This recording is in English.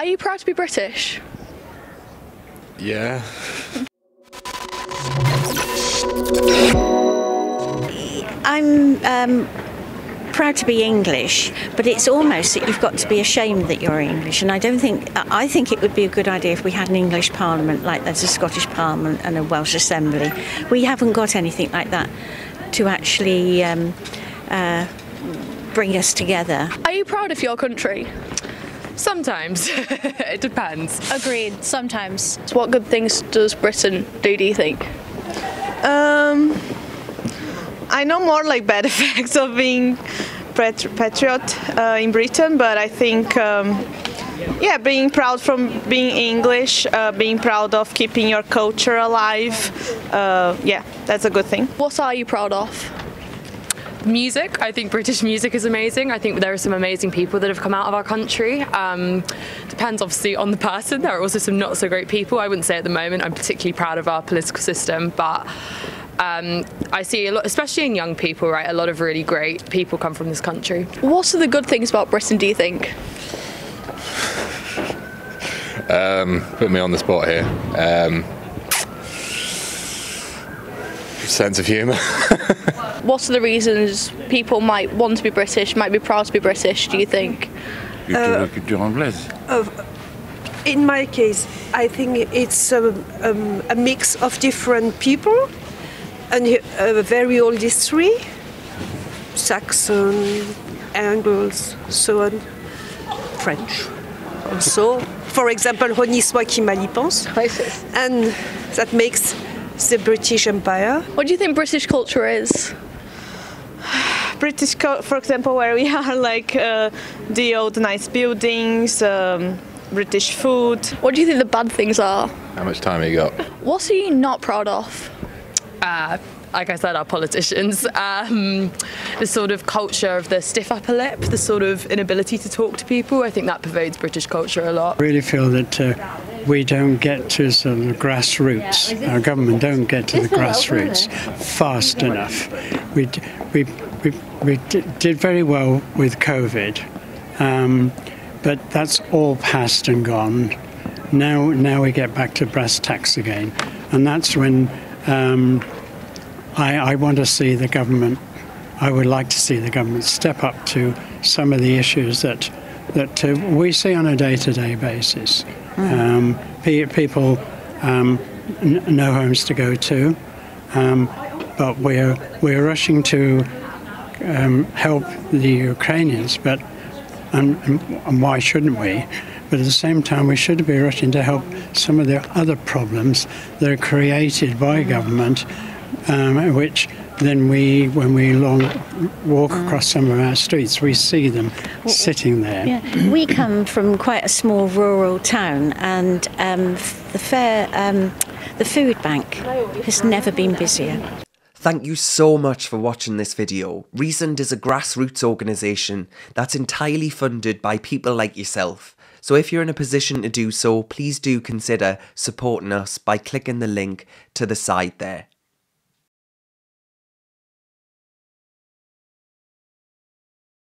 Are you proud to be British? Yeah. I'm um, proud to be English, but it's almost that you've got to be ashamed that you're English. And I don't think I think it would be a good idea if we had an English Parliament like there's a Scottish Parliament and a Welsh Assembly. We haven't got anything like that to actually um, uh, bring us together. Are you proud of your country? Sometimes. it depends. Agreed, sometimes. So what good things does Britain do, do you think? Um, I know more like bad effects of being patriot uh, in Britain, but I think, um, yeah, being proud from being English, uh, being proud of keeping your culture alive, uh, yeah, that's a good thing. What are you proud of? Music, I think British music is amazing. I think there are some amazing people that have come out of our country. Um, depends obviously on the person. There are also some not so great people. I wouldn't say at the moment I'm particularly proud of our political system, but um, I see a lot, especially in young people, right? A lot of really great people come from this country. What are the good things about Britain, do you think? Um, put me on the spot here. Um, sense of humour. What are the reasons people might want to be British, might be proud to be British, do you think? Culture, culture. In my case, I think it's a, um, a mix of different people and a very old history Saxon, Angles, so on, French also. For example, Honi soit qui mal y pense. And that makes the British Empire. What do you think British culture is? British, co- for example, where we are, like uh, the old nice buildings, um, British food. What do you think the bad things are? How much time have you got? What are you not proud of? Uh, like I said, our politicians, um, the sort of culture of the stiff upper lip, the sort of inability to talk to people. I think that pervades British culture a lot. I really feel that uh, we don't get to sort of the grassroots. Our government don't get to the grassroots fast enough. We d- we we, we d- did very well with COVID, um, but that's all past and gone. Now now we get back to brass tacks again, and that's when. Um, I, I want to see the government. I would like to see the government step up to some of the issues that that uh, we see on a day-to-day basis. Um, pe- people, um, no homes to go to, um, but we're we're rushing to um, help the Ukrainians. But and, and why shouldn't we? But at the same time, we should be rushing to help some of the other problems that are created by government um, which then we, when we long walk across some of our streets, we see them sitting there. Yeah, we come from quite a small rural town, and um, the fair, um, the food bank has never been busier. Thank you so much for watching this video. Reasoned is a grassroots organisation that's entirely funded by people like yourself. So if you're in a position to do so, please do consider supporting us by clicking the link to the side there.